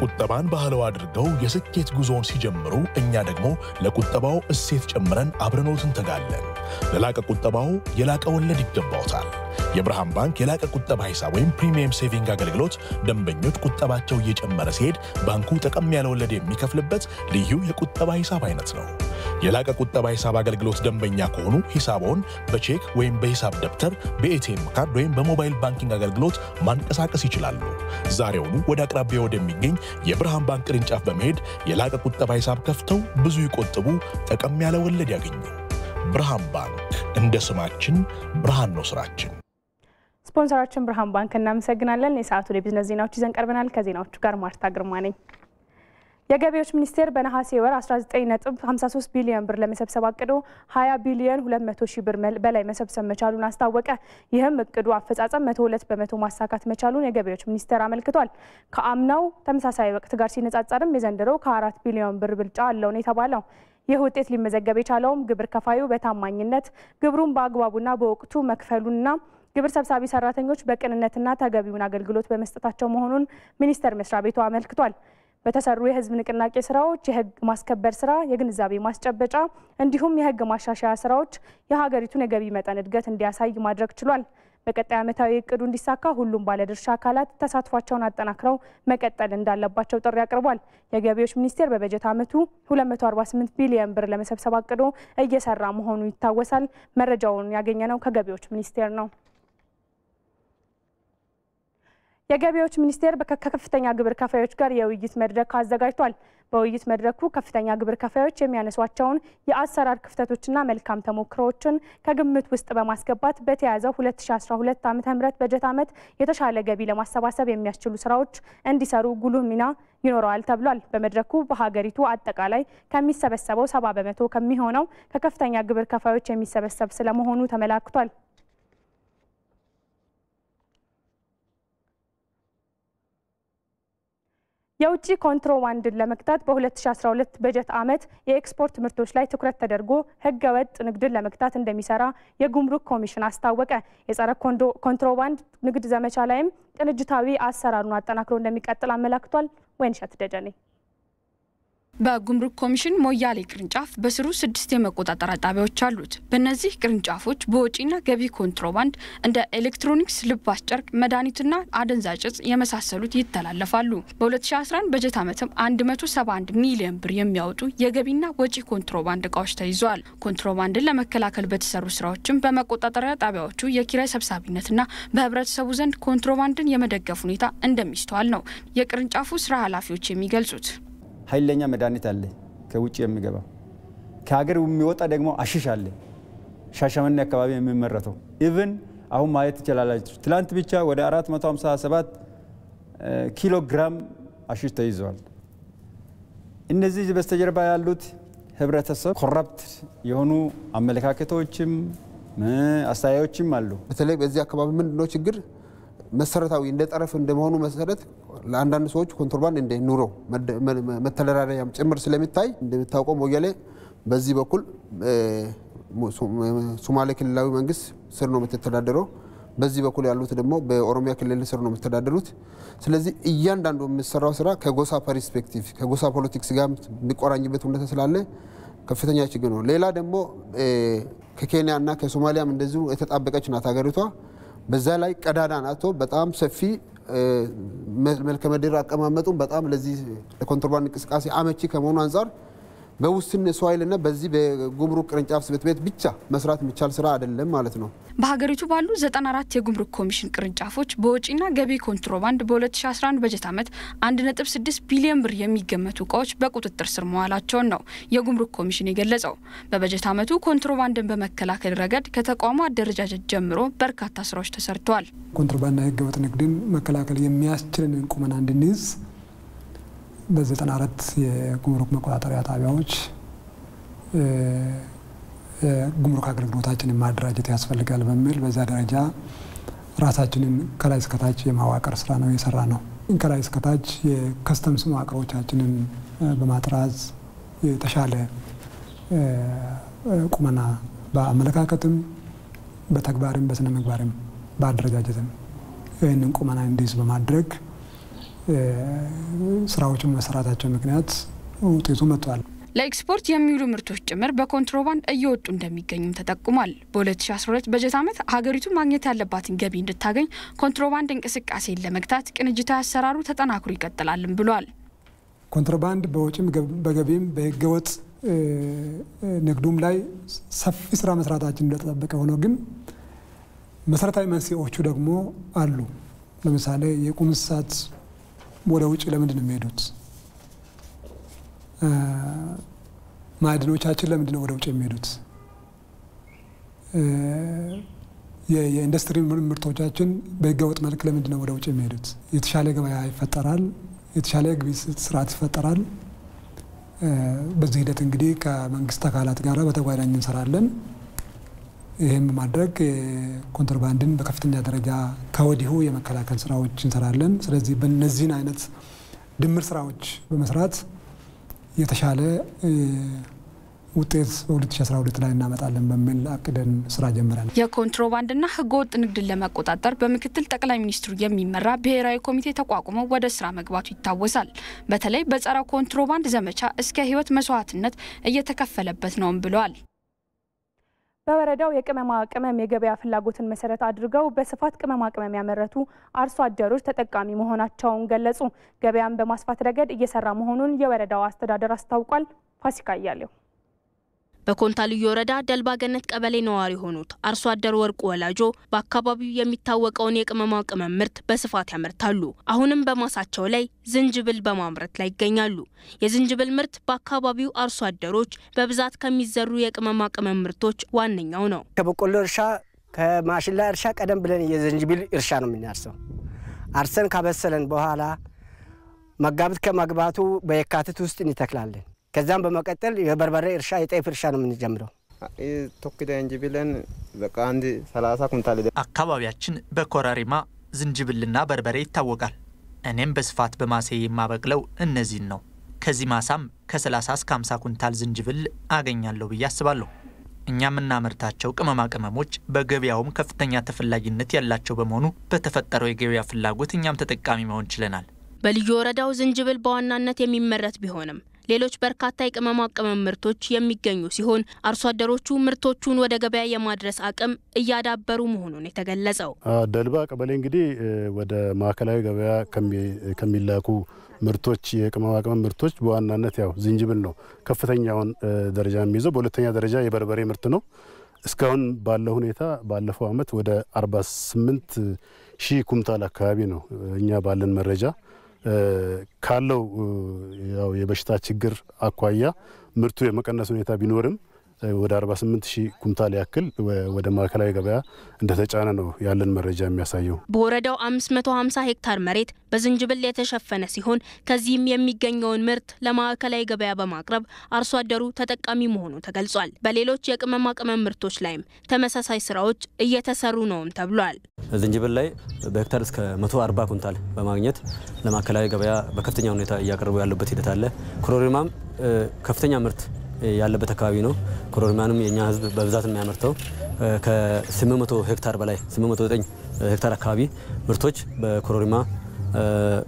ቁጠባን ባህልዎ አድርገው የስኬት ጉዞውን ሲጀምሩ እኛ ደግሞ ለቁጠባው እሴት ጨምረን አብረንዎት እንተጋለን። ለላቀ ቁጠባው የላቀ ወለድ ይገባዎታል። የብርሃን ባንክ የላቀ ቁጠባ ሂሳብ ወይም premium saving አገልግሎት ደንበኞች ቁጠባቸው እየጨመረ ሲሄድ ባንኩ ጠቀም ያለ ወለድ የሚከፍልበት ልዩ የቁጠባ ሂሳብ አይነት ነው። የላቀ ቁጠባ ሂሳብ አገልግሎት ደንበኛ ከሆኑ ሂሳብዎን በቼክ ወይም በሂሳብ ደብተር በ ATM ካርድ ወይም በ mobile banking አገልግሎት ማንቀሳቀስ ይችላሉ። ዛሬውኑ ወደ አቅራቢያ ወደሚገኝ የብርሃን ባንክ ቅርንጫፍ በመሄድ የላቀ ቁጠባ ሂሳብ ከፍተው ብዙ ይቆጥቡ፣ ጠቀም ያለ ወለድ ያግኙ። ብርሃን ባንክ እንደ ስማችን ብርሃን ነው ስራችን። ስፖንሰራችን ብርሃን ባንክ እናመሰግናለን። የሰዓቱን የቢዝነስ ዜናዎች ይዘን ቀርበናል። ከዜናዎቹ ጋር ማርታ ግርማ ነኝ። የገቢዎች ሚኒስቴር በነሐሴ ወር 19.53 ቢሊዮን ብር ለመሰብሰብ አቅዶ 20 ቢሊዮን 200 ሺህ ብር በላይ መሰብሰብ መቻሉን አስታወቀ። ይህም እቅዱ አፈጻጸም 102 በመቶ ማሳካት መቻሉን የገቢዎች ሚኒስቴር አመልክቷል። ከአምናው ተመሳሳይ ወቅት ጋር ሲነጻጸርም የዘንድሮው ከ4 ቢሊዮን ብር ብልጫ አለው ነው የተባለው። ይህ ውጤት ሊመዘገብ የቻለውም ግብር ከፋዩ በታማኝነት ግብሩን በአግባቡና በወቅቱ መክፈሉና ግብር ሰብሳቢ ሰራተኞች በቅንነትና ተገቢውን አገልግሎት በመስጠታቸው መሆኑን ሚኒስቴር መስሪያ ቤቱ አመልክቷል። በተሰሩ የህዝብ ንቅናቄ ስራዎች፣ የህግ ማስከበር ስራ፣ የግንዛቤ ማስጨበጫ እንዲሁም የህግ ማሻሻያ ስራዎች የሀገሪቱን የገቢ መጠን እድገት እንዲያሳይ ማድረግ ችሏል። በቀጣይ ዓመታዊ እቅዱ እንዲሳካ ሁሉም ባለድርሻ አካላት ተሳትፏቸውን አጠናክረው መቀጠል እንዳለባቸው ጥሪ አቅርቧል። የገቢዎች ሚኒስቴር በበጀት ዓመቱ 248 ቢሊዮን ብር ለመሰብሰብ አቅዶ እየሰራ መሆኑ ይታወሳል። መረጃውን ያገኘነው ከገቢዎች ሚኒስቴር ነው። የገቢዎች ሚኒስቴር ከከፍተኛ ግብር ከፋዮች ጋር የውይይት መድረክ አዘጋጅቷል። በውይይት መድረኩ ከፍተኛ ግብር ከፋዮች የሚያነሷቸውን የአሰራር ክፍተቶችና መልካም ተሞክሮዎችን ከግምት ውስጥ በማስገባት በተያዘው 2012 ዓ ም በጀት ዓመት የተሻለ ገቢ ለማሰባሰብ የሚያስችሉ ስራዎች እንዲሰሩ ጉልህ ሚና ይኖረዋል ተብሏል። በመድረኩ በሀገሪቱ አጠቃላይ ከሚሰበሰበው ሰባ በመቶ ከሚሆነው ከከፍተኛ ግብር ከፋዮች የሚሰበሰብ ስለመሆኑ ተመላክቷል። የውጭ ኮንትሮባንድን ለመግታት በ2012 በጀት ዓመት የኤክስፖርት ምርቶች ላይ ትኩረት ተደርጎ ህገወጥ ንግድን ለመግታት እንደሚሰራ የጉምሩክ ኮሚሽን አስታወቀ። የጸረ ኮንትሮባንድ ንግድ ዘመቻ ላይም ቅንጅታዊ አሰራሩን አጠናክሮ እንደሚቀጥል አመላክቷል። ወይንሸት ደጀኔ በጉምሩክ ኮሚሽን ሞያሌ ቅርንጫፍ በስሩ ስድስት የመቆጣጠሪያ ጣቢያዎች አሉት። በእነዚህ ቅርንጫፎች በወጪና ገቢ ኮንትሮባንድ እንደ ኤሌክትሮኒክስ፣ ልባስ ጨርቅ፣ መድኃኒትና አደንዛዥ እጽ የመሳሰሉት ይተላለፋሉ። በ2011 በጀት ዓመትም 171 ሚሊዮን ብር የሚያወጡ የገቢና ወጪ ኮንትሮባንድ እቃዎች ተይዘዋል። ኮንትሮባንድን ለመከላከል በተሰሩ ስራዎችም በመቆጣጠሪያ ጣቢያዎቹ የኪራይ ሰብሳቢነትና በህብረተሰቡ ዘንድ ኮንትሮባንድን የመደገፍ ሁኔታ እንደሚስተዋል ነው የቅርንጫፉ ስራ ኃላፊዎች የሚገልጹት። ኃይለኛ መድኃኒት አለ ከውጭ የሚገባ ከሀገር የሚወጣ ደግሞ ሀሺሽ አለ ሻሸመኔ አካባቢ የሚመረተው even አሁን ማየት ትችላላችሁ። ትላንት ብቻ ወደ 457 ኪሎ ግራም ሀሺሽ ተይዘዋል። እነዚህ በስተጀርባ ያሉት ህብረተሰብ corrupt የሆኑ አመለካከቶችም አስተያየቶችም አሉ። በተለይ በዚህ አካባቢ ምንድነው ችግር መሰረታዊ እንደ ጠረፍ እንደመሆኑ መሰረት ለአንዳንድ ሰዎች ኮንትሮባንድ እንደ ኑሮ መተዳደሪያም ጭምር ስለሚታይ እንደሚታወቀው ሞያሌ በዚህ በኩል ሶማሌ ክልላዊ መንግስት ስር ነው የምትተዳደረው። በዚህ በኩል ያሉት ደግሞ በኦሮሚያ ክልል ስር ነው የሚተዳደሩት። ስለዚህ እያንዳንዱ የሚሰራው ስራ ከጎሳ perspective ከጎሳ politics ጋር የሚቆራኝበት ሁኔታ ስላለ ከፍተኛ ችግር ነው። ሌላ ደግሞ ከኬንያ እና ከሶማሊያም እንደዚሁ የተጣበቀች ናት ሀገሪቷ። በዛ ላይ ቀዳዳዎቹ ናቸው በጣም ሰፊ መልከ ምድር አቀማመጡም በጣም ለዚህ ለኮንትሮባንድ እንቅስቃሴ አመቺ ከመሆኑ አንጻር በውስን ሰው ኃይልና በዚህ በጉምሩክ ቅርንጫፍ ጽሕፈት ቤት ብቻ መስራት የሚቻል ስራ አይደለም ማለት ነው። በሀገሪቱ ባሉ 94 የጉምሩክ ኮሚሽን ቅርንጫፎች በወጪና ገቢ ኮንትሮባንድ በ2011 በጀት ዓመት 1.6 ቢሊዮን ብር የሚገመቱ እቃዎች በቁጥጥር ስር መዋላቸውን ነው የጉምሩክ ኮሚሽን የገለጸው። በበጀት ዓመቱ ኮንትሮባንድን በመከላከል ረገድ ከተቋሙ አደረጃጀት ጀምሮ በርካታ ስራዎች ተሰርተዋል። ኮንትሮባንድና ህገወጥ ንግድን መከላከል የሚያስችልን ቁመና እንድንይዝ በዘጠና አራት የጉምሩክ መቆጣጠሪያ ጣቢያዎች ጉምሩክ አገልግሎታችንን ማደራጀት ያስፈልጋል በሚል በዛ ደረጃ ራሳችንን ከላይ እስከታች የማዋቀር ስራ ነው የሰራ ነው። ከላይ እስከታች የከስተምስ መዋቅሮቻችንን በማጥራዝ የተሻለ ቁመና በአመለካከትም በተግባርም በስነ ምግባርም በአደረጃጀትም ይህንን ቁመና እንዲይዝ በማድረግ ስራዎችን መሰራታቸው ምክንያት ውጤቱ መጥቷል። ለኤክስፖርት የሚውሉ ምርቶች ጭምር በኮንትሮባንድ እየወጡ እንደሚገኙም ተጠቁሟል። በ2012 በጀት ዓመት ሀገሪቱ ማግኘት ያለባትን ገቢ እንድታገኝ ኮንትሮባንድ እንቅስቃሴን ለመግታት ቅንጅታዊ አሰራሩ ተጠናክሮ ይቀጥላልም ብሏል። ኮንትሮባንድ በወጪም በገቢም በህገወጥ ንግዱም ላይ ሰፊ ስራ መስራታችን እንደተጠበቀ ሆኖ ግን መሰረታዊ መንስኤዎቹ ደግሞ አሉ። ለምሳሌ የቁም እንስሳት ወደ ውጭ ለምንድን ነው የሚሄዱት? ማዕድኖቻችን ለምንድን ነው ወደ ውጭ የሚሄዱት? የኢንዱስትሪ ምርቶቻችን በህገወጥ መልክ ለምንድን ነው ወደ ውጭ የሚሄዱት? የተሻለ ገበያ ይፈጠራል፣ የተሻለ ግብይት ስርዓት ይፈጠራል። በዚህ ሂደት እንግዲህ ከመንግስት አካላት ጋር በተጓዳኝ እንሰራለን። ይህም በማድረግ ኮንትሮባንድን በከፍተኛ ደረጃ ከወዲሁ የመከላከል ስራዎች እንሰራለን። ስለዚህ በእነዚህን አይነት ድምር ስራዎች በመስራት የተሻለ ውጤት በ2012 ላይ እናመጣለን በሚል አቅደን ስራ ጀምረናል። የኮንትሮባንድና ህገወጥ ንግድን ለመቆጣጠር በምክትል ጠቅላይ ሚኒስትሩ የሚመራ ብሔራዊ ኮሚቴ ተቋቁሞ ወደ ስራ መግባቱ ይታወሳል። በተለይ በጸረ ኮንትሮባንድ ዘመቻ እስከ ህይወት መስዋዕትነት እየተከፈለበት ነውም ብለዋል። በወረዳው የቅመማ ቅመም የገበያ ፍላጎትን መሰረት አድርገው በስፋት ቅመማ ቅመም ያመረቱ አርሶ አደሮች ተጠቃሚ መሆናቸውን ገለጹ። ገበያን በማስፋት ረገድ እየሰራ መሆኑን የወረዳው አስተዳደር አስታውቋል። ፋሲካ እያሌው በኮንታ ልዩ ወረዳ ደልባ ገነት ቀበሌ ነዋሪ የሆኑት አርሶ አደር ወርቁ ወላጆ በአካባቢው የሚታወቀውን የቅመማ ቅመም ምርት በስፋት ያመርታሉ። አሁንም በማሳቸው ላይ ዝንጅብል በማምረት ላይ ይገኛሉ። የዝንጅብል ምርት በአካባቢው አርሶ አደሮች በብዛት ከሚዘሩ የቅመማ ቅመም ምርቶች ዋነኛው ነው። ከበቆሎ እርሻ ከማሽላ እርሻ ቀደም ብለን የዝንጅብል እርሻ ነው የምናርሰው። አርሰን ካበሰለን በኋላ መጋቢት ከመግባቱ በየካቲት ውስጥ እንተክላለን። ከዛም በመቀጠል የበርበሬ እርሻ የጤፍ እርሻ ነው የምንጀምረው። ቶክዳ እንጅብለን በቃ አንድ ሰላሳ ኩንታል አካባቢያችን በኮረሪማ ዝንጅብልና በርበሬ ይታወቃል። እኔም በስፋት በማሴ የማበቅለው እነዚህን ነው። ከዚህ ማሳም ከ30 እስከ 50 ኩንታል ዝንጅብል አገኛለሁ ብዬ አስባለሁ። እኛ የምናመርታቸው ቅመማ ቅመሞች በገበያውም ከፍተኛ ተፈላጊነት ያላቸው በመሆኑ በተፈጠረው የገበያ ፍላጎት እኛም ተጠቃሚ መሆን ችለናል። በልዩ ወረዳው ዝንጅብል በዋናነት የሚመረት ቢሆንም ሌሎች በርካታ የቅመማ ቅመም ምርቶች የሚገኙ ሲሆን አርሶ አደሮቹ ምርቶቹን ወደ ገበያ የማድረስ አቅም እያዳበሩ መሆኑን የተገለጸው ደልባ ቀበሌ እንግዲህ ወደ ማዕከላዊ ገበያ ከሚላኩ ምርቶች የቅመማ ቅመም ምርቶች በዋናነት ያው ዝንጅብል ነው ከፍተኛውን ደረጃ የሚይዘው። በሁለተኛ ደረጃ የበርበሬ ምርት ነው። እስካሁን ባለው ሁኔታ ባለፈው ዓመት ወደ 48 ሺህ ኩንታል አካባቢ ነው እኛ ባለን መረጃ ካለው ያው የበሽታ ችግር አኳያ ምርቱ የመቀነስ ሁኔታ ቢኖርም ወደ 48 ሺህ ኩንታል ያክል ወደ ማዕከላዊ ገበያ እንደተጫነ ነው ያለን መረጃ የሚያሳየው። በወረዳው 550 ሄክታር መሬት በዝንጅብል የተሸፈነ ሲሆን ከዚህም የሚገኘውን ምርት ለማዕከላዊ ገበያ በማቅረብ አርሶ አደሩ ተጠቃሚ መሆኑ ተገልጿል። በሌሎች የቅመማ ቅመም ምርቶች ላይም ተመሳሳይ ስራዎች እየተሰሩ ነውም ተብሏል። ዝንጅብል ላይ በሄክታር እስከ 140 ኩንታል በማግኘት ለማዕከላዊ ገበያ በከፍተኛ ሁኔታ እያቀረቡ ያሉበት ሂደት አለ። ኮሮሪማም ከፍተኛ ምርት ያለበት አካባቢ ነው። ኮሮሪማንም የእኛ ሕዝብ በብዛት የሚያመርተው ከ800 ሄክታር በላይ 809 ሄክታር አካባቢ ምርቶች በኮሮሪማ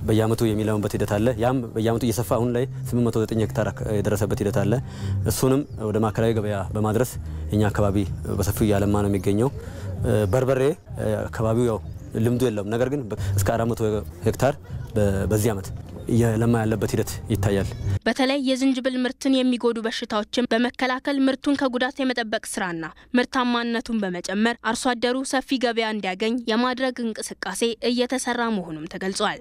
በየአመቱ የሚለሙበት ሂደት አለ። ያም በየአመቱ እየሰፋ አሁን ላይ 809 ሄክታር የደረሰበት ሂደት አለ። እሱንም ወደ ማዕከላዊ ገበያ በማድረስ የኛ አካባቢ በሰፊው እያለማ ነው የሚገኘው። በርበሬ አካባቢው ያው ልምዱ የለውም። ነገር ግን እስከ 400 ሄክታር በዚህ አመት እየለማ ያለበት ሂደት ይታያል። በተለይ የዝንጅብል ምርትን የሚጎዱ በሽታዎችን በመከላከል ምርቱን ከጉዳት የመጠበቅ ስራና ምርታማነቱን በመጨመር አርሶ አደሩ ሰፊ ገበያ እንዲያገኝ የማድረግ እንቅስቃሴ እየተሰራ መሆኑም ተገልጿል።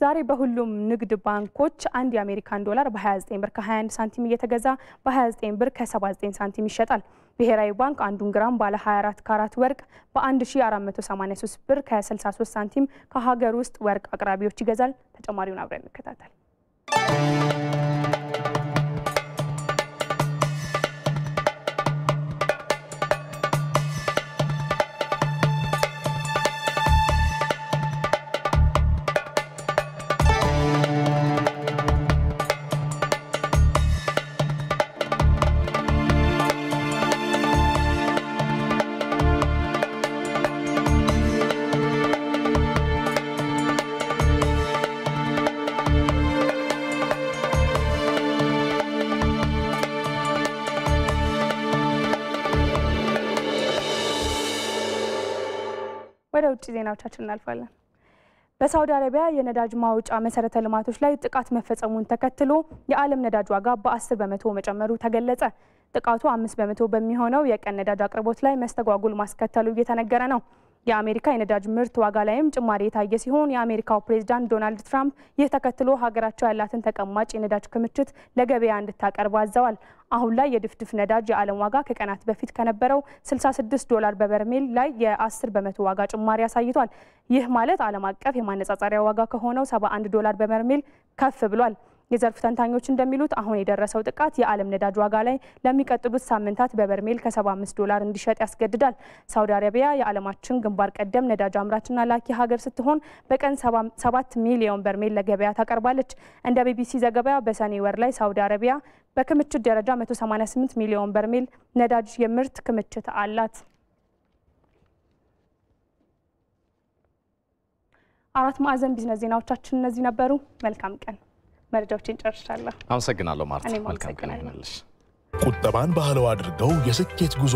ዛሬ በሁሉም ንግድ ባንኮች አንድ የአሜሪካን ዶላር በ29 ብር ከ21 ሳንቲም እየተገዛ በ29 ብር ከ79 ሳንቲም ይሸጣል። ብሔራዊ ባንክ አንዱን ግራም ባለ 24 ካራት ወርቅ በ1483 ብር ከ63 ሳንቲም ከሀገር ውስጥ ወርቅ አቅራቢዎች ይገዛል። ተጨማሪውን አብረን እንከታተል። ውጭ ዜናዎቻችን እናልፋለን። በሳውዲ አረቢያ የነዳጅ ማውጫ መሰረተ ልማቶች ላይ ጥቃት መፈጸሙን ተከትሎ የዓለም ነዳጅ ዋጋ በ10 በመቶ መጨመሩ ተገለጸ። ጥቃቱ አምስት በመቶ በሚሆነው የቀን ነዳጅ አቅርቦት ላይ መስተጓጉል ማስከተሉ እየተነገረ ነው። የአሜሪካ የነዳጅ ምርት ዋጋ ላይም ጭማሪ የታየ ሲሆን የአሜሪካው ፕሬዝዳንት ዶናልድ ትራምፕ ይህ ተከትሎ ሀገራቸው ያላትን ተቀማጭ የነዳጅ ክምችት ለገበያ እንድታቀርብ አዘዋል። አሁን ላይ የድፍድፍ ነዳጅ የዓለም ዋጋ ከቀናት በፊት ከነበረው 66 ዶላር በበርሜል ላይ የ10 በመቶ ዋጋ ጭማሪ አሳይቷል። ይህ ማለት ዓለም አቀፍ የማነጻጸሪያ ዋጋ ከሆነው 71 ዶላር በበርሜል ከፍ ብሏል። የዘርፍ ተንታኞች እንደሚሉት አሁን የደረሰው ጥቃት የዓለም ነዳጅ ዋጋ ላይ ለሚቀጥሉት ሳምንታት በበርሜል ከ75 ዶላር እንዲሸጥ ያስገድዳል። ሳውዲ አረቢያ የዓለማችን ግንባር ቀደም ነዳጅ አምራችና ላኪ ሀገር ስትሆን በቀን 7 ሚሊዮን በርሜል ለገበያ ታቀርባለች። እንደ ቢቢሲ ዘገባ በሰኔ ወር ላይ ሳውዲ አረቢያ በክምችት ደረጃ 188 ሚሊዮን በርሜል ነዳጅ የምርት ክምችት አላት። አራት ማዕዘን ቢዝነስ ዜናዎቻችን እነዚህ ነበሩ። መልካም ቀን። መረጃዎችን ጨርሻለሁ። አመሰግናለሁ ማርታ። መልካም ቀን ይሁንልሽ። ቁጠባን ባህለው አድርገው የስኬት ጉዞ